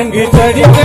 அரங்கு தடிக்க